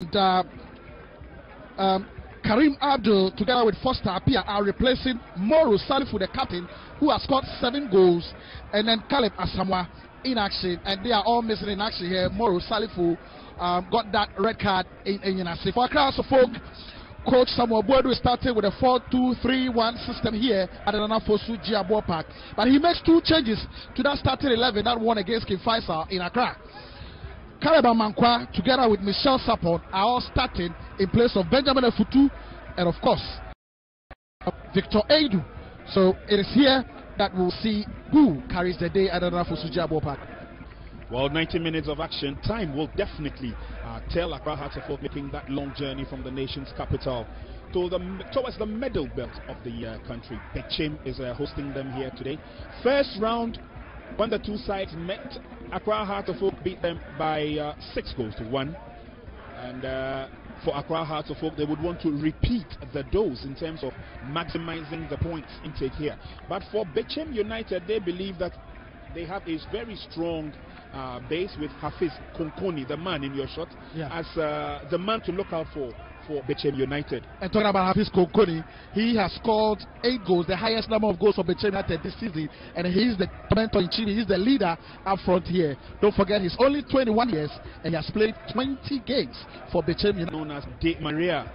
And, uh, um, Karim Abdul, together with Foster Apia, are replacing Moro Salifu, the captain, who has scored seven goals, and then Caleb Asamoah in action, and they are all missing in action here. Moro Salifu um, got that red card in, in Yanasi. For Accra folk, coach Samuel Boadu started with a 4-2-3-1 system here at the Nanafosu Gyeabour Park, but he makes two changes to that starting 11 that won against King Faisal in Accra. Caleb Amankwah, together with Michelle Sarpong, are all starting in place of Benjamin Afutu and, of course, Victor Aidoo. So it is here that we'll see who carries the day at Gyeabour Park. Well, 90 minutes of action time will definitely uh, tell Accra Oak making that long journey from the nation's capital to the, towards the middle belt of the uh, country. Bechem is uh, hosting them here today. First round, when the two sides met, Accra Hearts of Oak beat them by uh, six goals to one. And uh, for Accra Hearts of Oak, they would want to repeat the dose in terms of maximizing the points intake here. But for Bechem United, they believe that they have a very strong uh, base with Hafiz Konkoni, the man in your shot, Yeah. as uh, the man to look out for for Bechem United. And talking about Hafiz Konkoni, he has scored eight goals, the highest number of goals for Bechem United this season, and he's the mentor in Chile. He's the leader up front here. Don't forget, he's only 21 years and he has played 20 games for Bechem United. known as De Maria.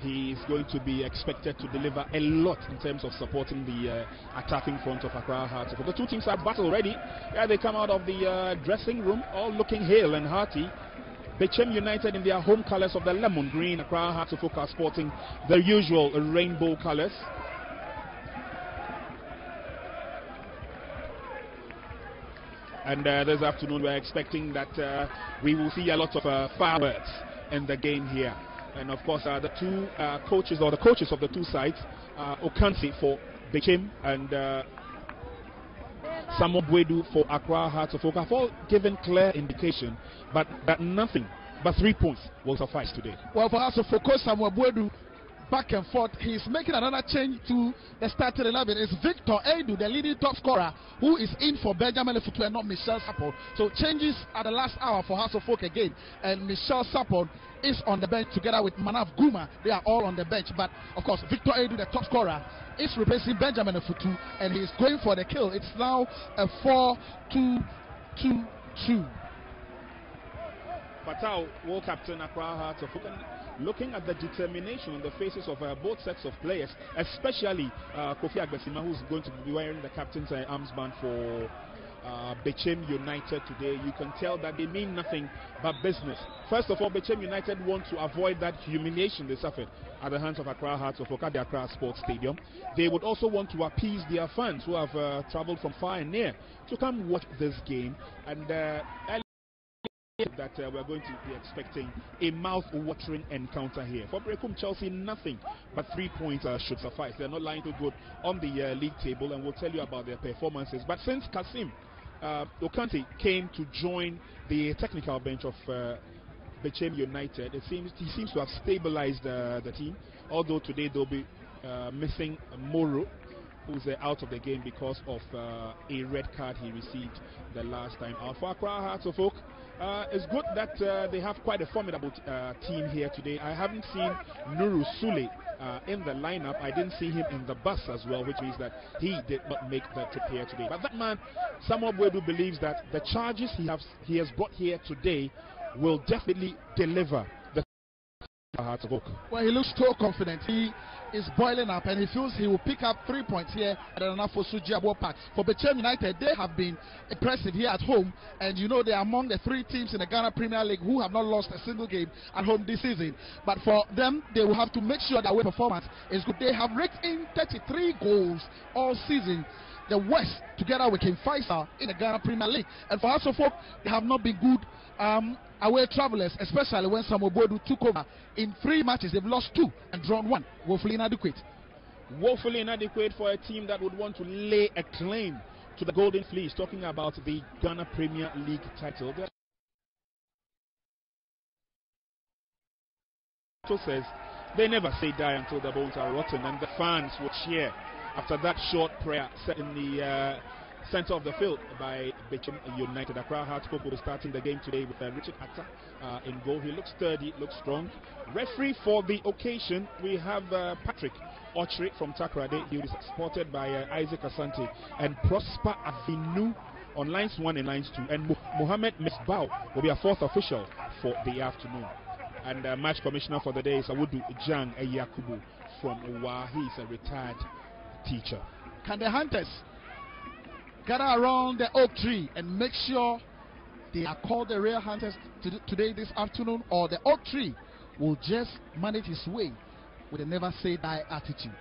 He is going to be expected to deliver a lot in terms of supporting the uh, attacking front of Accra Hearts. But The two teams have battled already. Yeah, they come out of the uh, dressing room all looking hale and hearty. Bechem United in their home colours of the lemon green, Accra of Oak are sporting their usual rainbow colours. And uh, this afternoon, we're expecting that uh, we will see a lot of uh, fireworks in the game here. And of course, uh, the two uh, coaches or the coaches of the two sides, uh, Okansi for Bechem and uh, Samuel Boadu for Accra Hearts of Oak, have all given clear indication, but that nothing but three points will suffice today. Well, for us to focus Samuel Boadu back and forth, he's making another change to the starting 11. It's Victor Aidoo, the leading top scorer, who is in for Benjamin Lefutu and not Michelle Sarpong. So changes at the last hour for Hearts of Oak again. And Michelle Sarpong is on the bench together with Manav Guma. They are all on the bench. But of course, Victor Aidoo, the top scorer, is replacing Benjamin Lefutu and he's going for the kill. It's now a 4 2 2 2. Fatau, world captain Accra Hearts looking at the determination on the faces of uh, both sets of players, especially uh, Kofi Agbesima, who's going to be wearing the captain's uh, armband for uh, Bechem United today, you can tell that they mean nothing but business. First of all, Bechem United want to avoid that humiliation they suffered at the hands of Accra Hearts of the Accra Sports Stadium. They would also want to appease their fans who have uh, traveled from far and near to come watch this game. And uh, that uh, we're going to be expecting a mouth-watering encounter here. For Bechem Chelsea, nothing but three points uh, should suffice. They're not lying too good on the uh, league table, and we'll tell you about their performances. But since Kasim uh, Okante came to join the technical bench of uh, Bechem United, it seems he seems to have stabilized uh, the team. Although today they'll be uh, missing Moro, who's out of the game because of uh, a red card he received the last time out. For Accra Hearts of Oak, uh, it's good that uh, they have quite a formidable uh, team here today. I haven't seen Nuru Sule uh, in the lineup. I didn't see him in the bus as well, which means that he did not make the trip here today. But that man, Samuel Boadu, believes that the charges he has he has brought here today will definitely deliver Hearts of Oak. Well, he looks so confident. He is boiling up and he feels he will pick up three points here at the Nanafosu Gyeabour Park. For Bechem United, they have been impressive here at home. And you know, they are among the three teams in the Ghana Premier League who have not lost a single game at home this season. But for them, they will have to make sure that their performance is good. They have raked in 33 goals all season. The West, together with King Faisal in the Ghana Premier League. And for us of folk, they have not been good um, away travelers, especially when Samuel Boadu took over. In three matches, they've lost two and drawn one. Woefully inadequate. woefully inadequate for a team that would want to lay a claim to the Golden Fleece, talking about the Ghana Premier League title. Says they never say die until the bones are rotten, and the fans will cheer after that short prayer set in the uh, center of the field by Bechem United. Accra Hearts be starting the game today with uh, Richard Atta uh, in goal. He looks sturdy, looks strong. Referee for the occasion, we have uh, Patrick Ochre from Takoradi. He is supported by uh, Isaac Asante and Prosper Avinu on lines 1 and lines 2. And Mohammed Misbao will be a fourth official for the afternoon. And uh, match commissioner for the day is Awudu Jang Yakubu from Uwa. He is a retired teacher. Can the hunters gather around the oak tree and make sure they are called the real hunters today, this afternoon, or the oak tree will just manage his way with a never say die attitude?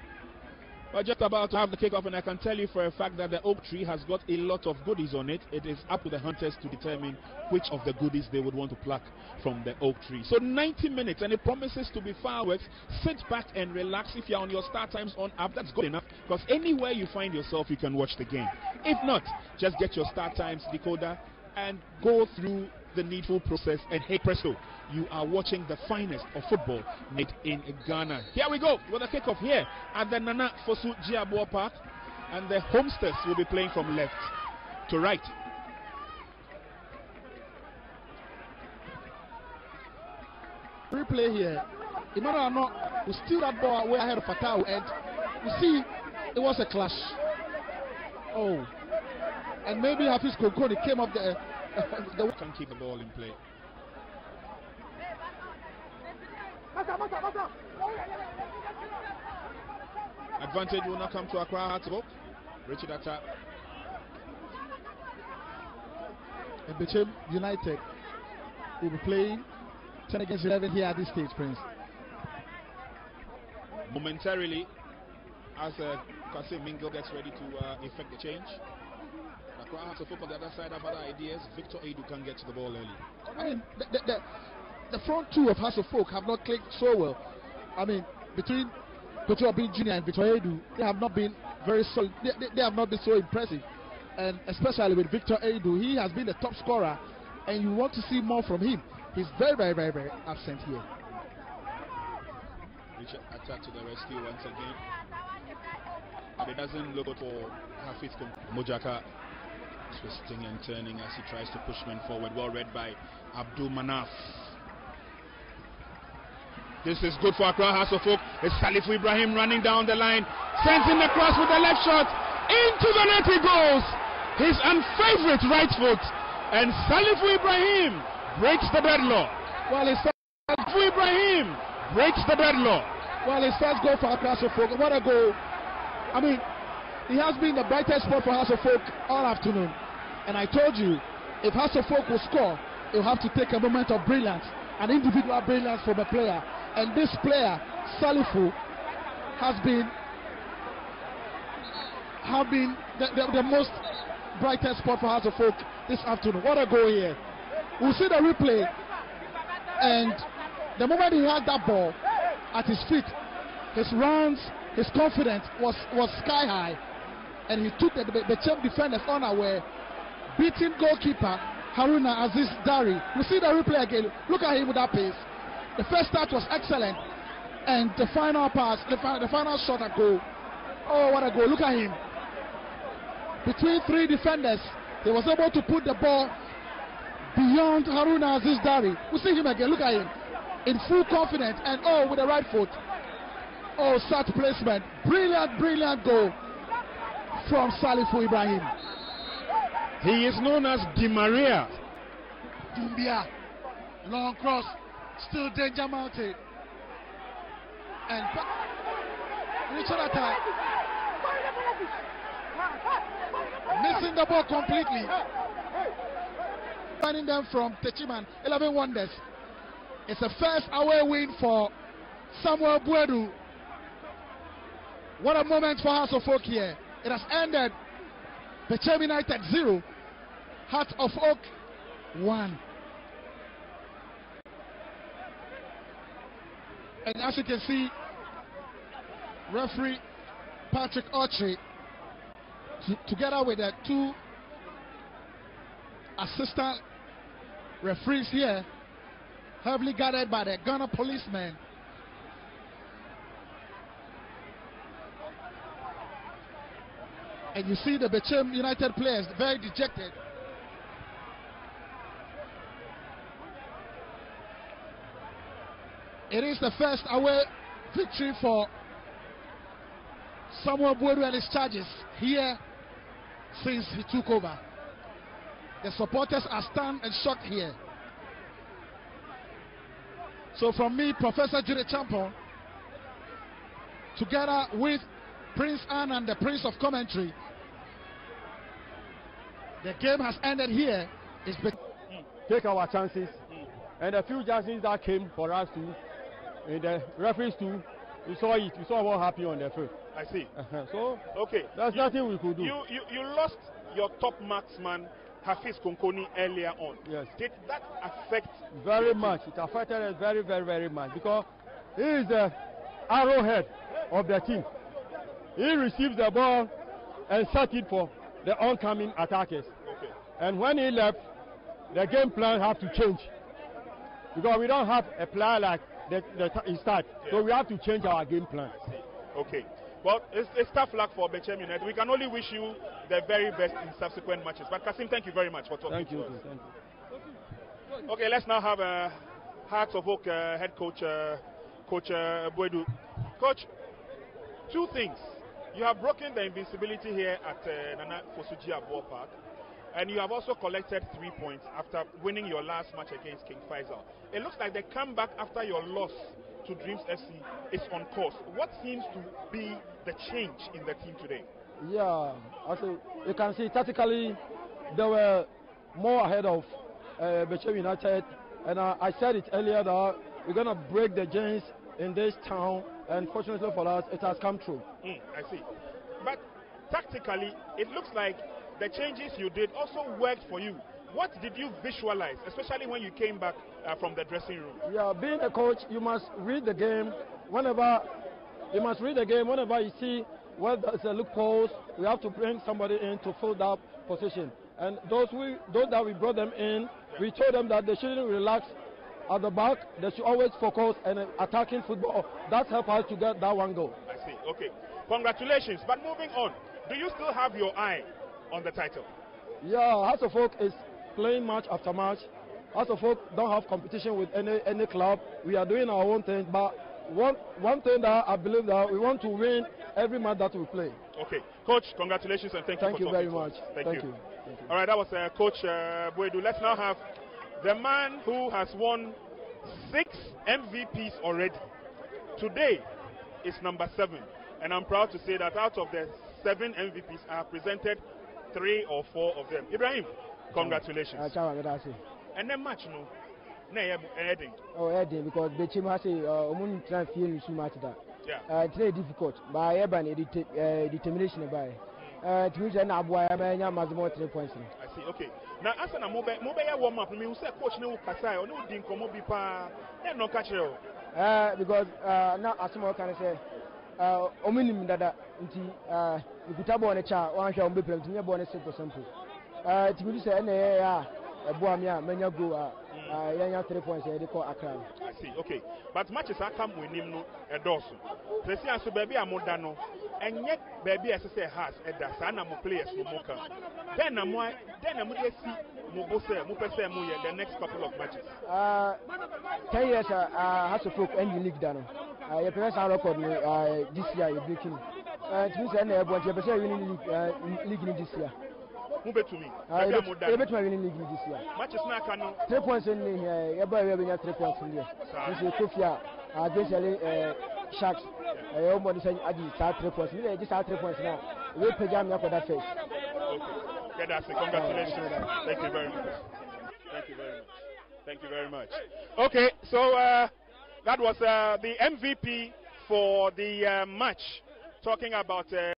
We're just about to have the kickoff, and I can tell you for a fact that the oak tree has got a lot of goodies on it. It is up to the hunters to determine which of the goodies they would want to pluck from the oak tree. So 90 minutes, and it promises to be fireworks. Sit back and relax. If you're on your StarTimes on app, that's good enough because anywhere you find yourself, you can watch the game. If not, just get your StarTimes decoder and go through the needful process, and hey presto, you are watching the finest of football made in Ghana. Here we go with a kickoff here at the Nana Fosu Gyeabour Park, and the Homesters will be playing from left to right. Replay here. Emmanuel Ano will steal that ball way ahead of Fatau, and you see it was a clash. Oh, and maybe Hafiz Konkoni came up there. the can keep the ball in play. Advantage will not come to Accra Hartlepool. Richard Atta. Bechem United will be playing 10 against 11 here at this stage, Prince. Momentarily, as uh, Kasim Mingo gets ready to uh, effect the change. Accra has to focus on the other side have other ideas. Victor Adu can get to the ball early. I mean, the, the, the, the front two of Hearts of Oak have not clicked so well. I mean, between Petro Obin Jr. and Victor Adu, they have not been very solid. They, they, they, have not been so impressive. And especially with Victor Adu, he has been the top scorer, and you want to see more from him. He's very, very, very, very absent here. Richard Atta to the rescue once again. But it doesn't look good for Hafiz Mojaka twisting and turning as he tries to push men forward. Well read by Abdul Manaf. This is good for Accra Hearts of Oak. It's Salifu Ibrahim running down the line. Sends in the cross with the left shot. Into the net he goes. His unfavorite right foot. And Salifu Ibrahim breaks the deadlock. Well, it's Salifu Ibrahim breaks the deadlock. Well, his first goal for Accra Hearts of Oak. What a goal. I mean, he has been the brightest spot for Hearts of Oak all afternoon. And I told you, if Hearts of Oak will score, he'll have to take a moment of brilliance, an individual brilliance from a player. And this player, Salifu, has been have been the, the, the most brightest spot for Hearts of Oak this afternoon. What a goal here. We'll see the replay. And the moment he had that ball at his feet, his runs, his confidence was, was sky high and he took the, the, the champ defenders unaware, beating goalkeeper Haruna Aziz Dari. We see the replay again. Look at him with that pace. The first start was excellent, and the final pass, the, fi the final shot at goal. Oh, what a goal! Look at him. Between three defenders, he was able to put the ball beyond Haruna Aziz Dari. We see him again. Look at him in full confidence, and oh, with the right foot. Oh, such placement! Brilliant, brilliant goal from Salifu Ibrahim. He is known as Di Maria. Dumbia. Long cross. Still danger mounted. And Richard Atta. Missing the ball completely. Finding them from Techiman. 11 wonders. It's a first away win for Samuel Boadu. What a moment for Hearts of Oak here. It has ended. Bechem United 0. Heart of Oak 1. And as you can see, referee Patrick Archie, together with the two assistant referees here, heavily guarded by the Ghana policemen, And you see the Bechem United players very dejected. It is the first away victory for Samuel Boadu and his charges here since he took over. The supporters are stunned and shocked here. So from me, Professor Judy Champon, together with Prince Anne and the Prince of Commentary, the game has ended here. It's been take our chances. And the few chances that came for us too, and the referees too, we saw it. We saw what happened on the field. I see. Uh-huh. So Okay. there's you, nothing we could do. You, you, you lost your top marksman, Hafiz Konkoni, earlier on. Yes. Did that affect very much. It affected us very, very, very much because he is the arrowhead of the team. He receives the ball and set it for the oncoming attackers. Okay. And when he left, the game plan have to change because we don't have a player like the, the he start. So we have to change our game plan. Okay. Well, it's, it's tough luck for Bechem United. We can only wish you the very best in subsequent matches. But Kasim, thank you very much for talking Thank to you. us. Thank you. Okay, let's now have uh, Hearts of Oak uh, head coach, uh, Coach uh, Boadu. Coach, two things. You have broken the invincibility here at uh, Nana Fosujia Ballpark, and you have also collected three points after winning your last match against King Faisal. It looks like the comeback after your loss to Dreams FC is on course. What seems to be the change in the team today? Yeah, also you can see tactically they were more ahead of uh, Bechem United, and uh, I said it earlier that we're gonna break the chains in this town, and fortunately for us, it has come true. Mm, I see. But tactically, it looks like the changes you did also worked for you. What did you visualize, especially when you came back uh, from the dressing room? Yeah, being a coach, you must read the game. Whenever you must read the game, whenever you see where there's a loophole. we have to bring somebody in to fill that position. And those we, those that we brought them in, we told them that they shouldn't relax at the back. They should always focus and attacking football. That helped us to get that one goal. I see. Okay. Congratulations. But moving on, do you still have your eye on the title? Yeah, Hearts of Oak is playing match after match. Hearts of Oak don't have competition with any any club. We are doing our own thing, but one one thing that I believe that we want to win every match that we play. Okay. Coach, congratulations and thank, Thank you you for very talking much. Thank, Thank you. you. Thank you. All right, that was uh, Coach uh, Boadu. Let's now have the man who has won six MVPs already. Today is number seven, and I'm proud to say that out of the seven MVPs, I have presented three or four of them. Ibrahim, congratulations. Ase. And then match no, na ɛyɛ ɛyɛ Oh, ɛyɛ because Bechem ha se ɔmo n tena fie nusu match da. Uh, It's very difficult but yɛ ba na yɛde te- eh, determination ba yɛ. Uh, Tumi sɛ na aboa yɛ bɛ nya three points no. See. Okay. Now, asa na mobe ya warm up. Who say coach ne wo kasa e, onu di nkomo bi pa. Na no ka kyerɛ o. Uh, because uh, na asɛm a ɔka ne sɛ uh, ɔmo nim dada nti uh, ekuta bɔɔl ne kyɛ a wɔahwɛ ɔmo bɛpira nti nyɛ bɔɔl ne simple simple. Uh, Tumi sɛ ɛna ɛyɛ a ɛboa mi a mɛnya goal a uh, yɛnya three points a yɛde kɔ Accra no. See. Okay. But matches aka mo anim no ɛdɔɔso. Presi aso baabi a mo da no, ɛnyɛ baabi a ɛsɛ sɛ has ɛda saa na mo players no mo ka. Then na mo then na mo de si mo bo sɛ mo pɛ sɛ mo yɛ the next couple of matches. Uh, 10 years uh, uh, House of Folk and league da no uh, yɛpɛ saa record no this year yɛ breaking uh, tumi sɛ ɛna ɛboa nti yɛpɛ sɛ yɛwini league, league no this year Mo betumi. uh, Baabi a mo da. no. yɛbɛtumi awini league no this year Matches na aka no. three points ne hia yɛba yɛ bɛnya three points no deɛ Saa. nti yɛkɔ a uh, uh, sharks ɛyɛ wɔn bɔde sɛ agye saa three points ne yɛ gye saa three points no a yɛbɛpagya me akɔda first Okay. Get that. Congratulations. Thank you very much. Thank you very much. Thank you very much. Okay, so uh, that was uh, the MVP for the uh, match, talking about. Uh,